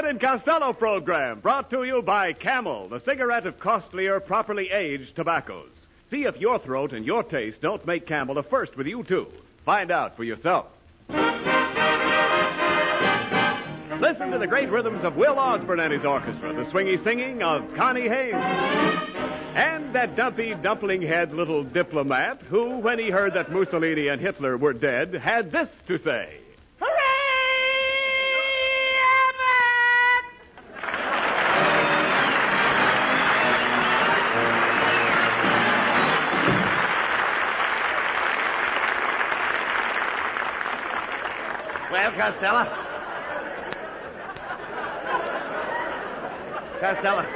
Abbott and Costello program brought to you by Camel, the cigarette of costlier, properly aged tobaccos. See if your throat and your taste don't make Camel a first with you, too. Find out for yourself. Listen to the great rhythms of Will Osborne and his orchestra, the swingy singing of Connie Haynes. And that dumpy, dumpling head little diplomat who, when he heard that Mussolini and Hitler were dead, had this to say. Well, Costello. Costello.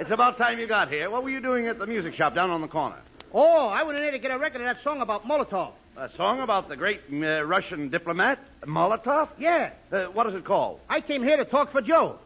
It's about time you got here. What were you doing at the music shop down on the corner? Oh, I went in there to get a record of that song about Molotov. A song about the great uh, Russian diplomat, Molotov? Yeah. Uh, what is it called? I came here to talk for Joe.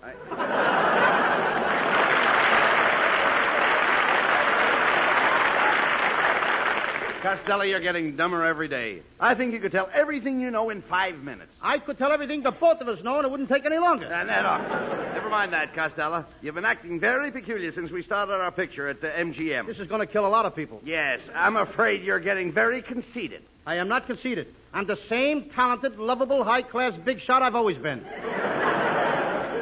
Costello, you're getting dumber every day. I think you could tell everything you know in five minutes. I could tell everything the both of us know, and it wouldn't take any longer. And that, uh, never mind that, Costello. You've been acting very peculiar since we started our picture at the MGM. This is going to kill a lot of people. Yes, I'm afraid you're getting very conceited. I am not conceited. I'm the same talented, lovable, high class big shot I've always been.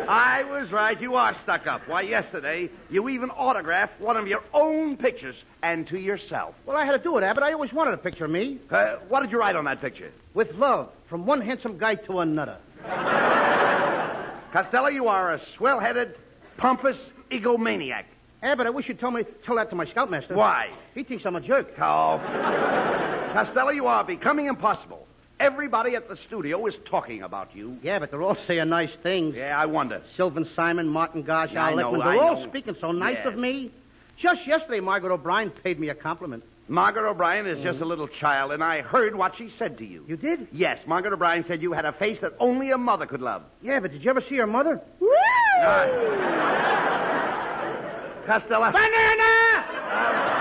I was right. You are stuck up. Why, yesterday, you even autographed one of your own pictures, and to yourself. Well, I had to do it, Abbott. I always wanted a picture of me. Uh, what did you write on that picture? With love, from one handsome guy to another. Costello, you are a swell headed, pompous egomaniac. Abbott, I wish you'd tell me tell that to my scoutmaster. Why? He thinks I'm a jerk. Oh. Costello, you are becoming impossible. Everybody at the studio is talking about you. Yeah, but they're all saying nice things. Yeah, I wonder. Sylvan Simon, Martin Gosch, Yeah, I Al Lichtman. I They're all know. speaking so nice Yeah. of me. Just yesterday, Margaret O'Brien paid me a compliment. Margaret O'Brien is just mm-hmm. a little child, and I heard what she said to you. You did? Yes, Margaret O'Brien said you had a face that only a mother could love. Yeah, but did you ever see her mother? Woo! Costello. Banana! Um,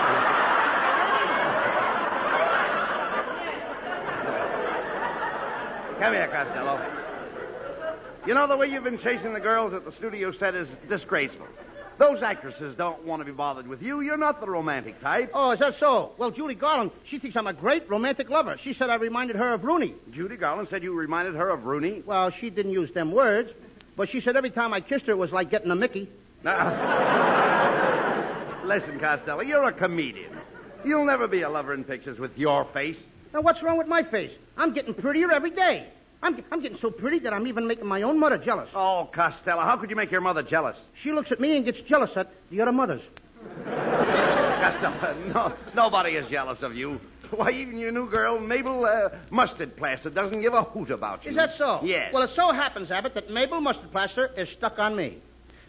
Come here, Costello. You know, the way you've been chasing the girls at the studio set is disgraceful. Those actresses don't want to be bothered with you. You're not the romantic type. Oh, is that so? Well, Judy Garland, she thinks I'm a great romantic lover. She said I reminded her of Rooney. Judy Garland said you reminded her of Rooney. Well, she didn't use them words, but she said every time I kissed her it was like getting a Mickey. Now, listen, Costello, you're a comedian. You'll never be a lover in pictures with your face. Now, what's wrong with my face? I'm getting prettier every day. I'm, I'm getting so pretty that I'm even making my own mother jealous. Oh, Costello, how could you make your mother jealous? She looks at me and gets jealous at the other mothers. Costello, no, nobody is jealous of you. Why, even your new girl, Mabel uh, Mustard Plaster, doesn't give a hoot about you. Is that so? Yes. Well, it so happens, Abbott, that Mabel Mustard Plaster is stuck on me.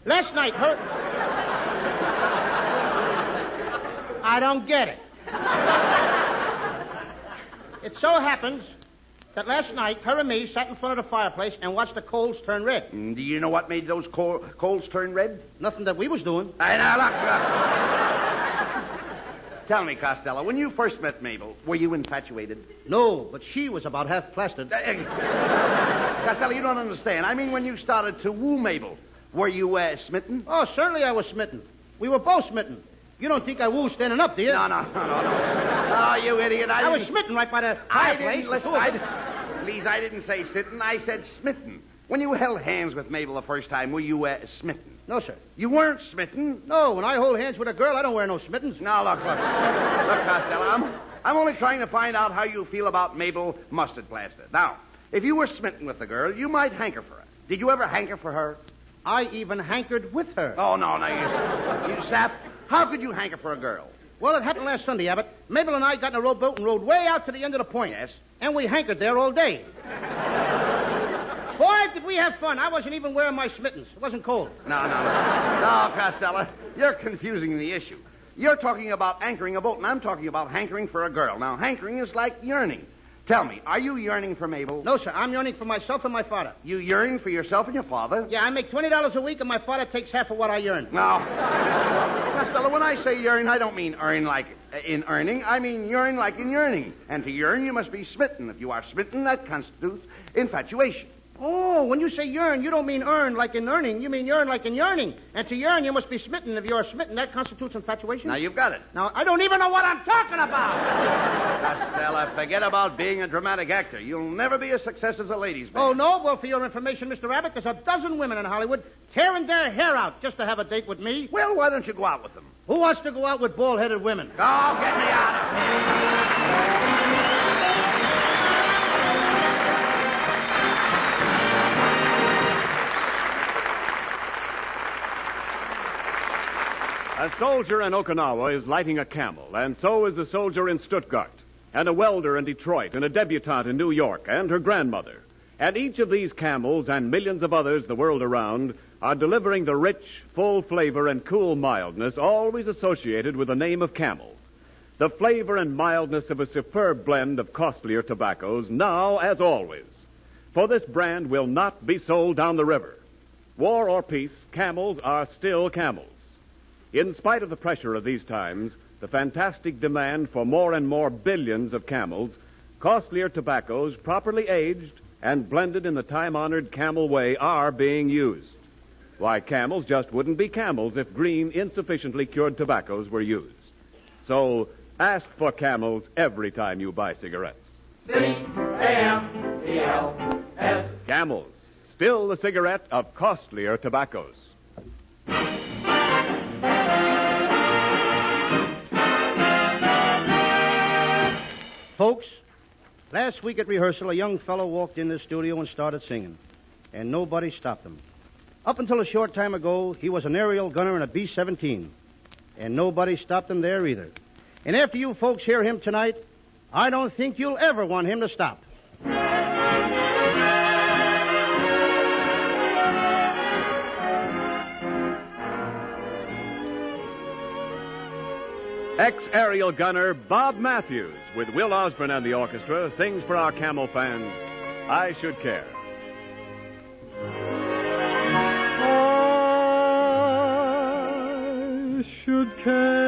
Last night, her. I don't get it. It so happens that last night, her and me sat in front of the fireplace and watched the coals turn red. Mm, Do you know what made those co- coals turn red? Nothing that we was doing. I now, look, look. Tell me, Costello, when you first met Mabel, were you infatuated? No, but she was about half plastered. Costello, you don't understand. I mean, when you started to woo Mabel, were you uh, smitten? Oh, certainly I was smitten. We were both smitten. You don't think I woo standing up, do you? No, no, no, no. no. Oh, you idiot. I, I was smitten right by the I fireplace. didn't listen. I didn't, please, I didn't say sitten. I said smitten. When you held hands with Mabel the first time, were you uh, smitten? No, sir. You weren't smitten. No, when I hold hands with a girl, I don't wear no smittens. Now, look, look. look, Costello, I'm, I'm only trying to find out how you feel about Mabel Mustard Plaster. Now, if you were smitten with the girl, you might hanker for her. Did you ever hanker for her? I even hankered with her. Oh, no, no, you, you sap. How could you hanker for a girl? Well, it happened last Sunday, Abbott. Mabel and I got in a rowboat and rowed way out to the end of the point. Yes. And we hankered there all day. Boy, did we have fun. I wasn't even wearing my smittens. It wasn't cold. No, no, no. No, Costello, you're confusing the issue. You're talking about anchoring a boat, and I'm talking about hankering for a girl. Now, hankering is like yearning. Tell me, are you yearning for Mabel? No, sir. I'm yearning for myself and my father. You yearn for yourself and your father? Yeah, I make $20 a week, and my father takes half of what I earn. No. Costello, when I say yearn, I don't mean earn like uh, in earning. I mean yearn like in yearning. And to yearn, you must be smitten. If you are smitten, that constitutes infatuation. Oh, when you say yearn, you don't mean earn like in earning. You mean yearn like in yearning. And to yearn, you must be smitten. If you are smitten, that constitutes infatuation. Now you've got it. Now, I don't even know what I'm talking about. Costello, forget about being a dramatic actor. You'll never be a success as a ladies' man. oh, no? Well, for your information, Mr. Rabbit, there's a dozen women in Hollywood tearing their hair out just to have a date with me. Well, why don't you go out with them? Who wants to go out with bald-headed women? Oh, get me out of here. A soldier in Okinawa is lighting a camel, and so is a soldier in Stuttgart, and a welder in Detroit, and a debutante in New York, and her grandmother. And each of these camels and millions of others the world around are delivering the rich, full flavor and cool mildness always associated with the name of camel. The flavor and mildness of a superb blend of costlier tobaccos now as always. For this brand will not be sold down the river. War or peace, camels are still camels. In spite of the pressure of these times, the fantastic demand for more and more billions of camels, costlier tobaccos, properly aged and blended in the time honored camel way, are being used. Why, camels just wouldn't be camels if green, insufficiently cured tobaccos were used. So ask for camels every time you buy cigarettes. C-A-M-E-L-S. Camels, still the cigarette of costlier tobaccos. Folks, last week at rehearsal, a young fellow walked in the studio and started singing, and nobody stopped him. Up until a short time ago, he was an aerial gunner in a B 17, and nobody stopped him there either. And after you folks hear him tonight, I don't think you'll ever want him to stop. Ex aerial gunner Bob Matthews, with Will Osborne and the orchestra, sings for our camel fans I Should Care. I should care.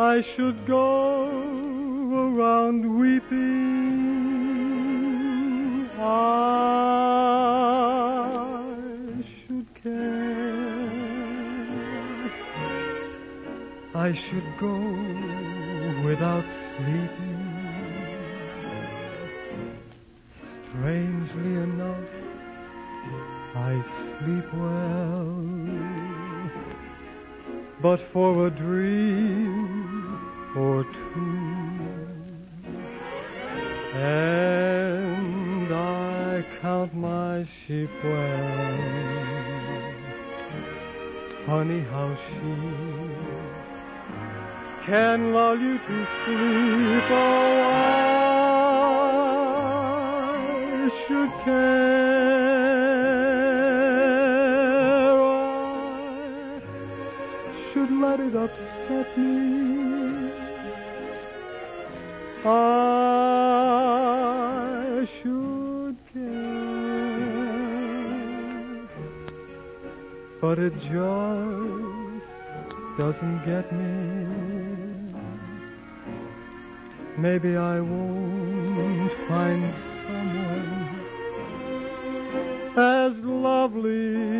I should go two, and I count my sheep well. Honey, how she can lull you to sleep. Oh, I should care. Should let it upset me. I should care. But it just doesn't get me. Maybe I won't find someone as lovely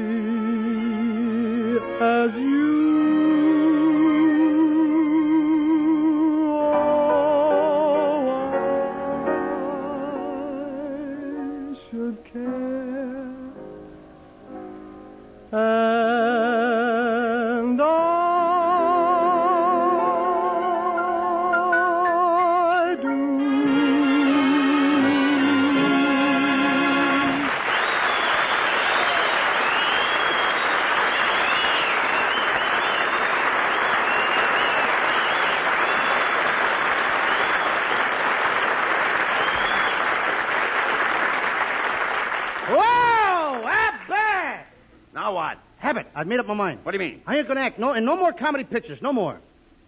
made up my mind. What do you mean? I ain't gonna act no and no more comedy pictures, no more.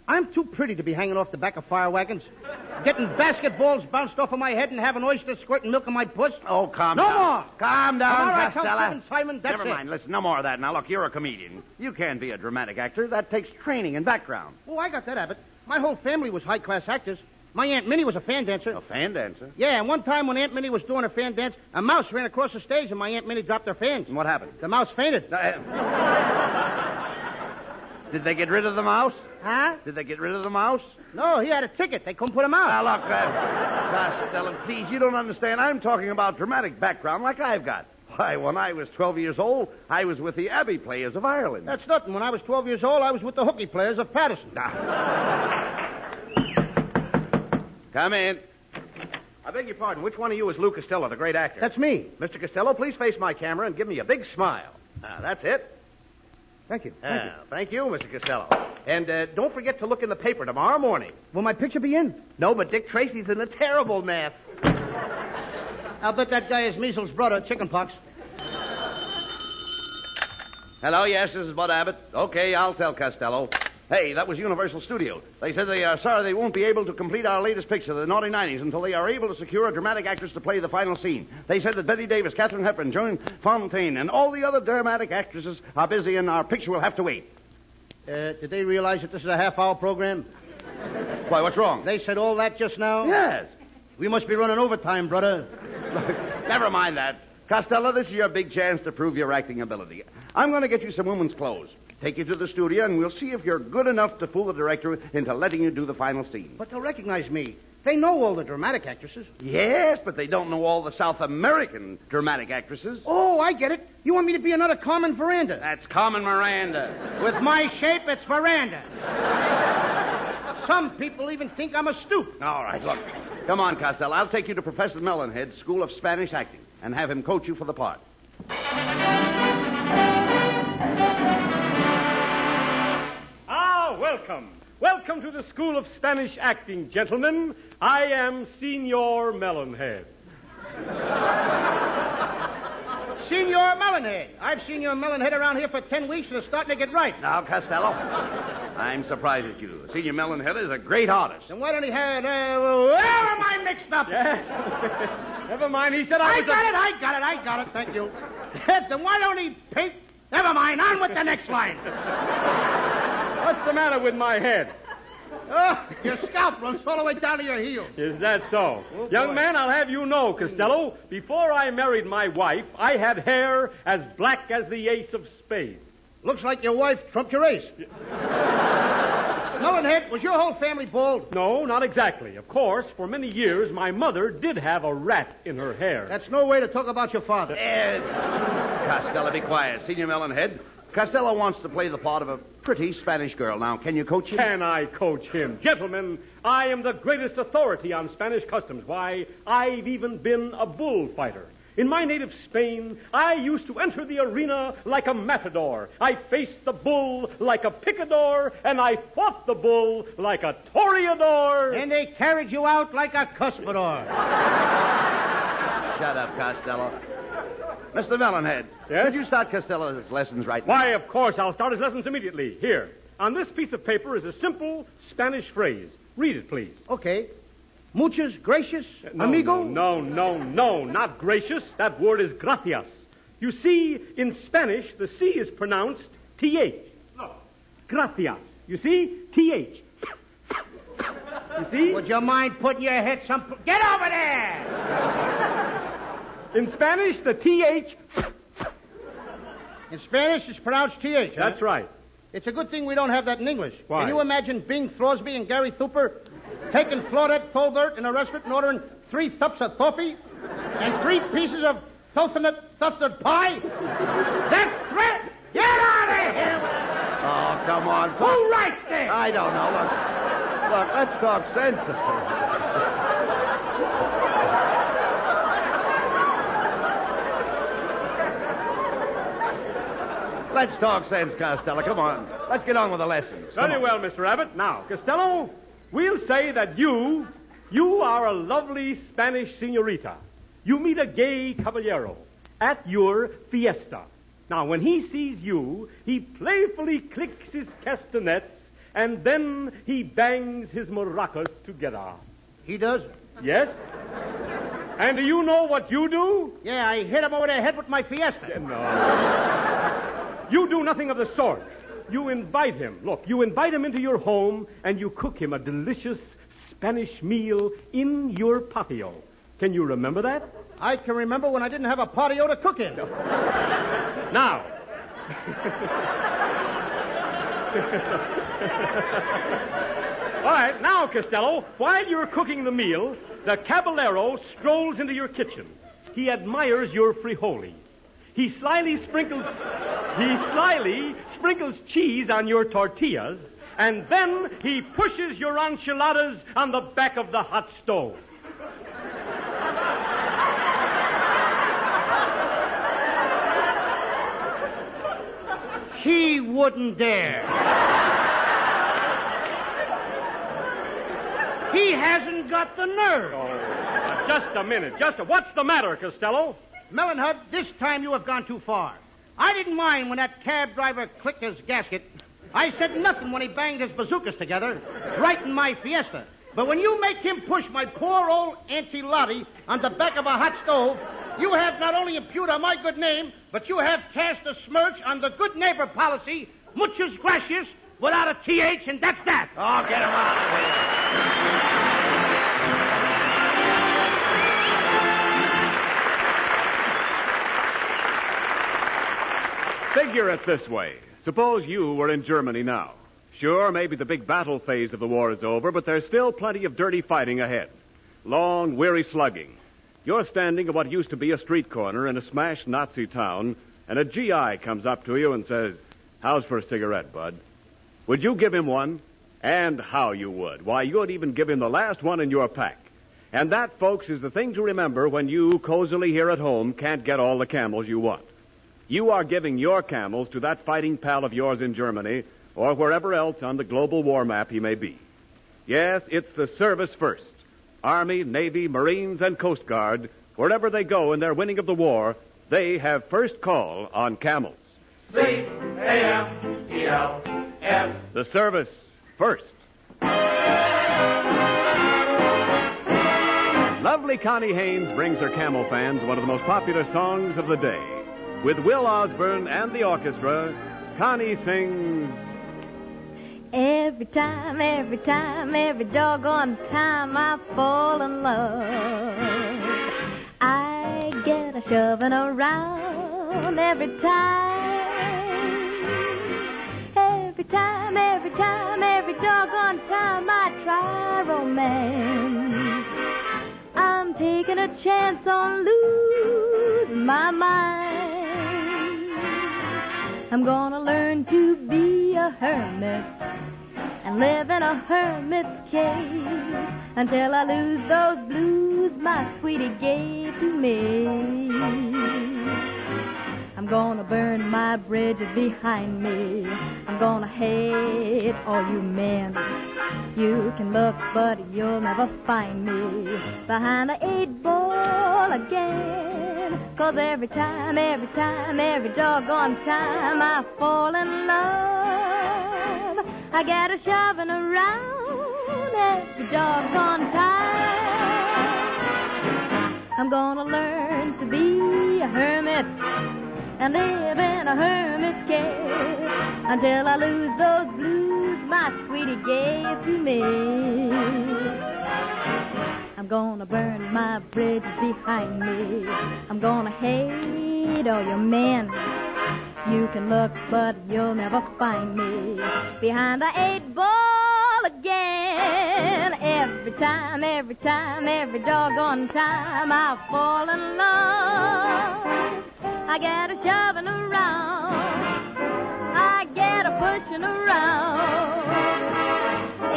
I'm too pretty to be hanging off the back of fire wagons. Getting basketballs bounced off of my head and having oysters squirting milk in my puss? Oh, calm No down. No more. Calm down, All right, tell Costello. Simon, that's Never it. mind. Listen, no more of that. Now, look, you're a comedian. You can't be a dramatic actor. That takes training and background. Oh, I got that, habit. My whole family was high-class actors. My Aunt Minnie was a fan dancer. A fan dancer. Yeah, and one time when Aunt Minnie was doing her fan dance, a mouse ran across the stage and my Aunt Minnie dropped her fans. And what happened? The mouse fainted. Uh, Did they get rid of the mouse? Huh? Did they get rid of the mouse? No, he had a ticket. They couldn't put him out. Now, look, uh, Costello, please, you don't understand. I'm talking about dramatic background like I've got. Why, when I was 12 years old, I was with the Abbey Players of Ireland. That's nothing. When I was 12 years old, I was with the hooky players of Paterson. Come in. I beg your pardon. Which one of you is Lou Costello, the great actor? That's me. Mr. Costello, please face my camera and give me a big smile. Ah, that's it. Thank you. Thank Ah, thank you, Mr. Costello. And uh, don't forget to look in the paper tomorrow morning. Will my picture be in? No, but Dick Tracy's in a terrible mess. I'll bet that guy is Measles' brother, chickenpox. Hello, yes, this is Bud Abbott. Okay, I'll tell Costello. Hey, that was Universal Studios. They said they are sorry they won't be able to complete our latest picture, The Naughty Nineties, until they are able to secure a dramatic actress to play the final scene. They said that Bette Davis, Katharine Hepburn, Joan Fontaine, and all the other dramatic actresses are busy, and our picture will have to wait. Uh, did they realize that this is a half-hour program? Why, what's wrong? They said all that just now? Yes. We must be running overtime, brother. Never mind that. Costello, this is your big chance to prove your acting ability. I'm going to get you some women's clothes. Take you to the studio, and we'll see if you're good enough to fool the director into letting you do the final scene. But they'll recognize me. They know all the dramatic actresses. Yes, but they don't know all the South American dramatic actresses. Oh, I get it. You want me to be another Carmen Miranda? That's Carmen Miranda. With my shape, it's Miranda. Some people even think I'm a stoop. All right, look. Come on, Costello. I'll take you to Professor Melonhead's School of Spanish Acting and have him coach you for the part. Welcome. Welcome to the School of Spanish Acting, gentlemen. I am Senor Melonhead. Senor Melonhead. I've seen your Melonhead around here for ten weeks and it's starting to get right. Now, Costello, I'm surprised at you. Senior Melonhead is a great artist. And why don't he have... Uh, where am I mixed up? Never mind, he said I, I was got a... it, I got it, I got it. Thank you. then why don't he paint... Never mind, on with the next line. What's the matter with my head? Oh, your scalp runs all the way down to your heels. Is that so? Oh, Young boy. man, I'll have you know, Costello, before I married my wife, I had hair as black as the ace of spades. Looks like your wife trumped your ace. Melonhead, was your whole family bald? No, not exactly. Of course, for many years, my mother did have a rat in her hair. That's no way to talk about your father. Eh, Costello, be quiet. Senior Melonhead, Costello wants to play the part of a pretty Spanish girl. Now, can you coach him? Can I coach him? Gentlemen, I am the greatest authority on Spanish customs. Why, I've even been a bullfighter. In my native Spain, I used to enter the arena like a matador. I faced the bull like a picador, and I fought the bull like a toreador. And they carried you out like a cuspidor. Shut up, Costello. Mr. Melonhead, Yes? could you start Costello's lessons right now? Why, of course, I'll start his lessons immediately. Here, on this piece of paper is a simple Spanish phrase. Read it, please. Okay. Muchas gracious, uh, No, amigo. No, no, no, no, not gracious. That word is gracias. You see, in Spanish, the C is pronounced TH. No. Gracias. You see? TH. You see? Would you mind putting your head some... Get over there! In Spanish, the TH. In Spanish, it's pronounced TH. huh? That's right. It's a good thing we don't have that in English. Why? Can you imagine Bing Throsby and Gary Thooper taking Claudette Colbert in a restaurant and ordering three thups of toffee and three pieces of coconut custard pie? That's threat! Get out of here! Oh, come on. Who writes this? I don't know. Look, look, let's talk sense. Let's talk sense, Costello. Come on. Let's get on with the lessons. Very well, Mr. Abbott. Now, Costello, we'll say that you, you are a lovely Spanish senorita. You meet a gay caballero at your fiesta. Now, when he sees you, he playfully clicks his castanets, and then he bangs his maracas together. He does? Yes? And do you know what you do? Yeah, I hit him over the head with my Fiesta. No. You do nothing of the sort. You invite him. Look, you invite him into your home and you cook him a delicious Spanish meal in your patio. Can you remember that? I can remember when I didn't have a patio to cook in. Now. All right, now, Costello, while you're cooking the meal, the caballero strolls into your kitchen. He admires your frijoli. He slyly sprinkles he slyly sprinkles cheese on your tortillas, and then he pushes your enchiladas on the back of the hot stove. He wouldn't dare. he hasn't got the nerve. Oh, just a minute. Just a, what's the matter, Costello? Melonhead, this time you have gone too far. I didn't mind when that cab driver clicked his gasket. I said nothing when he banged his bazookas together, right in my Fiesta. But when you make him push my poor old Auntie Lottie on the back of a hot stove, you have not only impugned my good name, but you have cast a smirch on the good neighbor policy, muchas gracias, without a TH, and that's that. Oh, get him out of here. Figure it this way. Suppose you were in Germany now. Sure, maybe the big battle phase of the war is over, but there's still plenty of dirty fighting ahead. Long, weary slugging. You're standing at what used to be a street corner in a smashed Nazi town, and a GI comes up to you and says, How's for a cigarette, bud? Would you give him one? And how you would. Why, you'd even give him the last one in your pack. And that, folks, is the thing to remember when you, cozily here at home, can't get all the camels you want. You are giving your camels to that fighting pal of yours in Germany or wherever else on the global war map he may be. Yes, it's the service first. Army, Navy, Marines, and Coast Guard, wherever they go in their winning of the war, they have first call on camels. C-A-M-E-L-S. The service first. Lovely Connie Haynes brings her camel fans one of the most popular songs of the day. With Will Osborne and the orchestra, Connie sings. Every time, every time, every doggone time I fall in love, I get a shoving around every time. Every time, every time, every doggone time I try romance, I'm taking a chance on losing my mind. I'm gonna learn to be a hermit and live in a hermit's cave until I lose those blues my sweetie gave to me. I'm gonna burn my bridges behind me. I'm gonna hate all you men. You can look, but you'll never find me behind the eight ball again. Cause every time, every time, every doggone time I fall in love, I get a shoving around every doggone time. I'm gonna learn to be a hermit and live in a hermit's cave until I lose those blues my sweetie gave to me. I'm gonna burn my bridges behind me. I'm gonna hate all your men. You can look, but you'll never find me behind the eight ball again. Every time, every time, every doggone time I fall in love, I get a shoving around. I get a pushing around.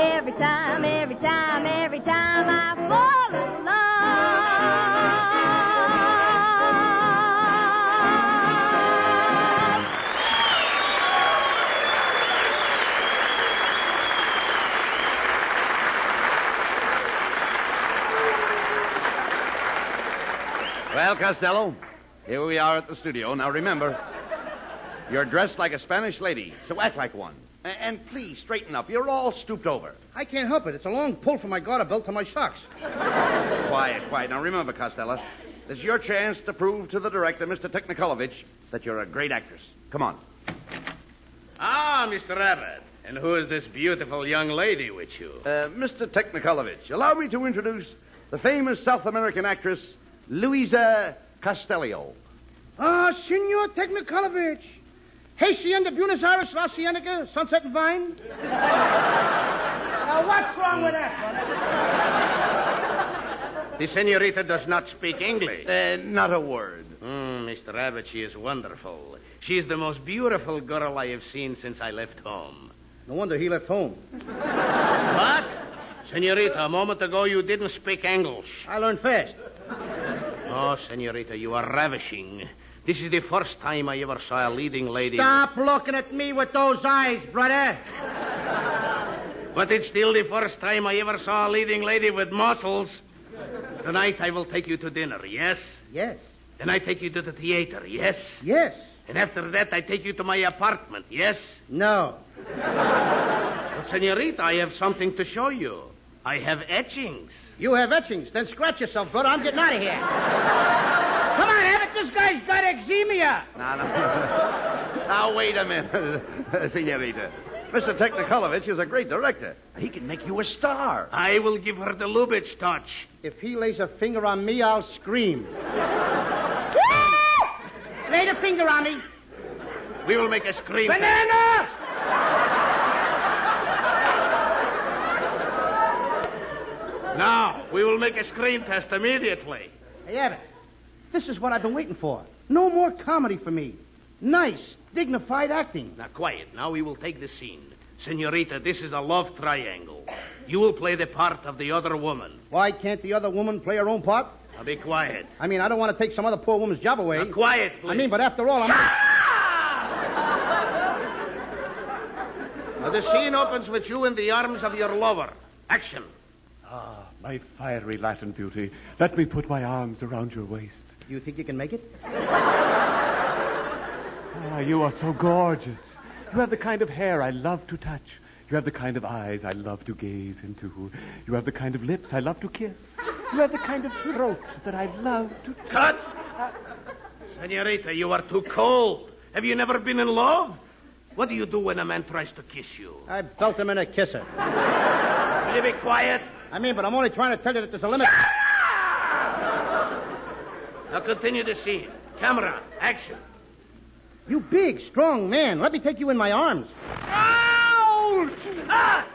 Every time, every time, every time I fall in love. Well, Costello, here we are at the studio. Now remember, you're dressed like a Spanish lady, so act like one. A- And please straighten up. You're all stooped over. I can't help it. It's a long pull from my garter belt to my socks. Quiet, quiet. Now remember, Costello, this is your chance to prove to the director, Mr. Technikolovich, that you're a great actress. Come on. Ah, Mr. Abbott. And who is this beautiful young lady with you? Uh, Mr. Technikolovich, allow me to introduce the famous South American actress, Luisa Castellio. Ah, Senor Technikolovich. Hacienda Buenos Aires, La Cienega, Sunset and Vine. now, what's wrong with that, The senorita does not speak English. Uh, not a word. Mm, Mr. Abbott, she is wonderful. She is the most beautiful girl I have seen since I left home. No wonder he left home. What? Senorita, a moment ago you didn't speak English. I learned fast. Oh, senorita, you are ravishing. This is the first time I ever saw a leading lady. Stop looking at me with those eyes, brother. But it's still the first time I ever saw a leading lady with muscles. Tonight I will take you to dinner, yes? Yes. Then I take you to the theater, yes? Yes. And after that I take you to my apartment, yes? No. But, senorita, I have something to show you. I have etchings. You have etchings. Then scratch yourself, brother. I'm getting out of here. Come on, Abbott. This guy's got eczema. Now, now, now wait a minute, Senorita. Mr. Technikolovich is a great director. He can make you a star. I will give her the Lubitsch touch. If he lays a finger on me, I'll scream. Lay the finger on me. We will make a scream. Banana! Now, we will make a screen test immediately. Hey, Abbott. This is what I've been waiting for. No more comedy for me. Nice, dignified acting. Now, quiet. Now we will take the scene. Senorita, this is a love triangle. You will play the part of the other woman. Why can't the other woman play her own part? Now, be quiet. I mean, I don't want to take some other poor woman's job away. Now, quiet, please. I mean, but after all, I'm. Now, the scene opens with you in the arms of your lover. Action. Ah, my fiery Latin beauty. Let me put my arms around your waist. You think you can make it? Ah, you are so gorgeous. You have the kind of hair I love to touch. You have the kind of eyes I love to gaze into. You have the kind of lips I love to kiss. You have the kind of throat that I love to. Cut! Senorita, you are too cold. Have you never been in love? What do you do when a man tries to kiss you? I belt him in a kisser. Will you be quiet? I mean, but I'm only trying to tell you that there's a limit. Now continue the scene. Camera, action. You big, strong man. Let me take you in my arms. Ouch! Ah!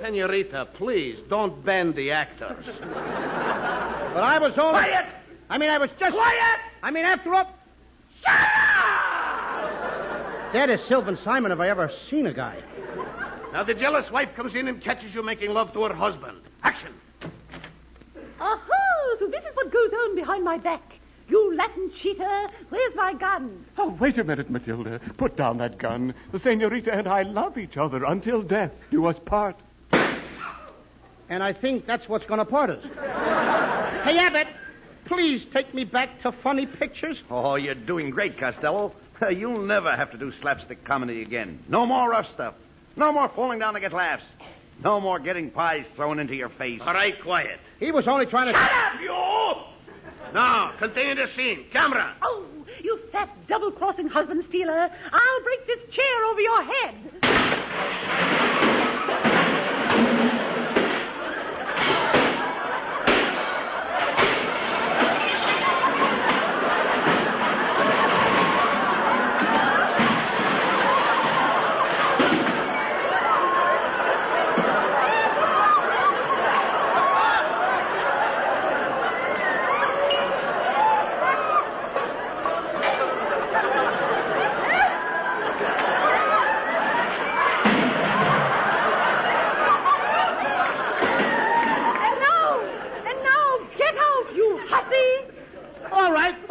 Senorita, please don't bend the actors. But I was only. Quiet! I mean, I was just. Quiet! I mean, after all. Shut up! That is Sylvan Simon if I ever seen a guy. Now the jealous wife comes in and catches you making love to her husband. Action! Aha! So this is what goes on behind my back. You Latin cheater, where's my gun? Oh, wait a minute, Matilda. Put down that gun. The senorita and I love each other until death do us part. And I think that's what's going to part us. hey, Abbott, please take me back to funny pictures. Oh, you're doing great, Costello. You'll never have to do slapstick comedy again. No more rough stuff. No more falling down to get laughs. No more getting pies thrown into your face. All right, quiet. He was only trying to. Shut up, you! Now, continue the scene. Camera. Oh, you fat double-crossing husband stealer. I'll break this chair over your head.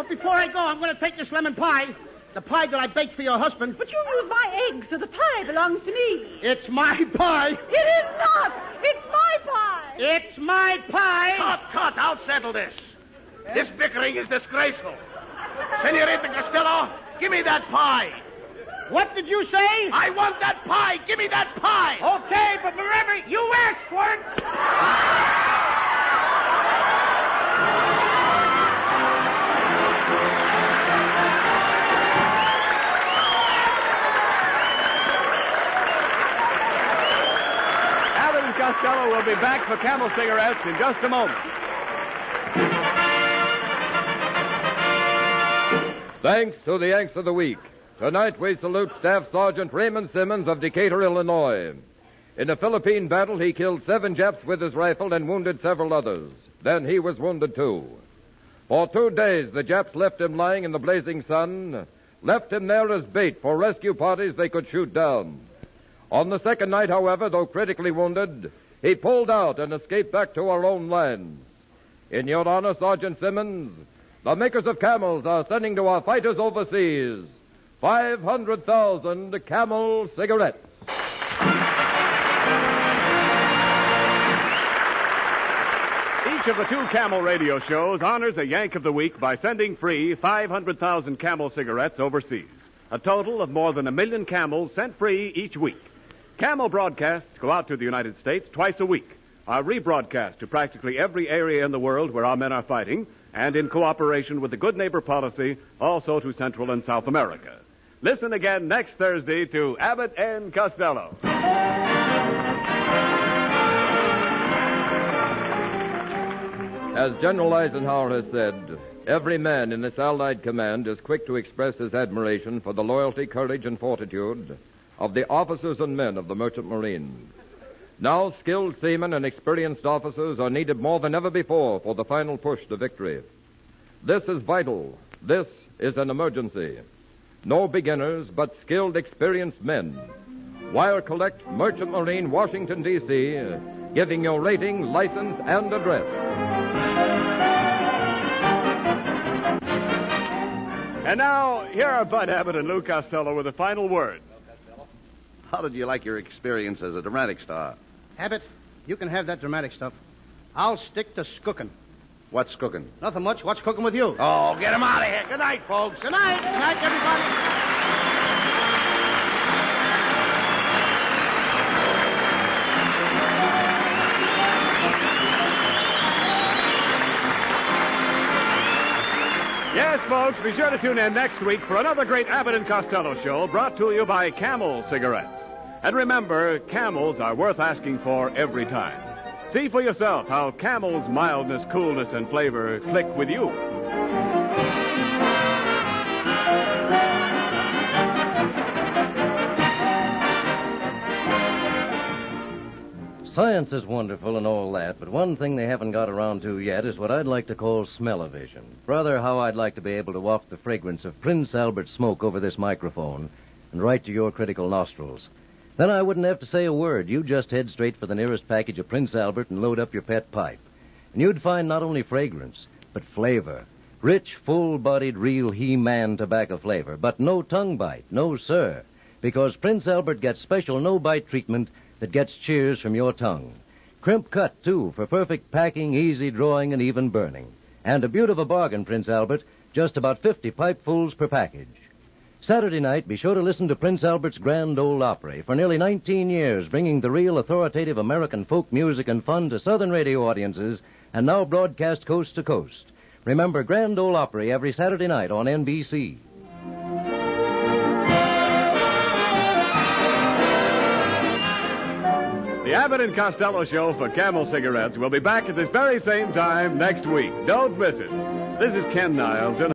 Before I go, I'm going to take this lemon pie, the pie that I baked for your husband. But you used my eggs, so the pie belongs to me. It's my pie. It is not! It's my pie! It's my pie. Cut, cut. I'll settle this. This bickering is disgraceful. Senorita Costello, give me that pie. What did you say? I want that pie. Give me that pie. Okay, but remember, you asked for it. Costello will be back for Camel cigarettes in just a moment. Thanks to the Yanks of the Week. Tonight we salute Staff Sergeant Raymond Simmons of Decatur, Illinois. In a Philippine battle, he killed seven Japs with his rifle and wounded several others. Then he was wounded too. For two days, the Japs left him lying in the blazing sun, left him there as bait for rescue parties they could shoot down. On the second night, however, though critically wounded, he pulled out and escaped back to our own lands. In your honor, Sergeant Simmons, the makers of camels are sending to our fighters overseas 500,000 camel cigarettes. Each of the two Camel radio shows honors a Yank of the Week by sending free 500,000 Camel cigarettes overseas. A total of more than a million camels sent free each week. Camel broadcasts go out to the United States twice a week, are rebroadcast to practically every area in the world where our men are fighting, and in cooperation with the Good Neighbor Policy, also to Central and South America. Listen again next Thursday to Abbott and Costello. As General Eisenhower has said, every man in this Allied command is quick to express his admiration for the loyalty, courage, and fortitude of the officers and men of the Merchant Marine. Now, skilled seamen and experienced officers are needed more than ever before for the final push to victory. This is vital. This is an emergency. No beginners, but skilled, experienced men. Wire collect Merchant Marine, Washington, D.C., giving your rating, license, and address. And now, here are Bud Abbott and Lou Costello with a final word. How did you like your experience as a dramatic star? Abbott, you can have that dramatic stuff. I'll stick to skooking. What's cooking? Nothing much. What's cooking with you? Oh, get him out of here. Good night, folks. Good night. Good night, everybody. Yes, folks, be sure to tune in next week for another great Abbott and Costello show brought to you by Camel Cigarettes. And remember, camels are worth asking for every time. See for yourself how Camel's mildness, coolness, and flavor click with you. Science is wonderful and all that, but one thing they haven't got around to yet is what I'd like to call smell-o-vision. Brother, how I'd like to be able to waft the fragrance of Prince Albert smoke over this microphone and right to your critical nostrils. Then I wouldn't have to say a word. You'd just head straight for the nearest package of Prince Albert and load up your pet pipe. And you'd find not only fragrance, but flavor. Rich, full-bodied, real He-Man tobacco flavor, but no tongue bite, no sir. Because Prince Albert gets special no-bite treatment that gets cheers from your tongue. Crimp cut, too, for perfect packing, easy drawing, and even burning. And a beaut of a bargain, Prince Albert, just about 50 pipefuls per package. Saturday night, be sure to listen to Prince Albert's Grand Ole Opry for nearly 19 years, bringing the real authoritative American folk music and fun to Southern radio audiences, and now broadcast coast to coast. Remember Grand Ole Opry every Saturday night on NBC. The Abbott and Costello Show for Camel Cigarettes will be back at this very same time next week. Don't miss it. This is Ken Niles.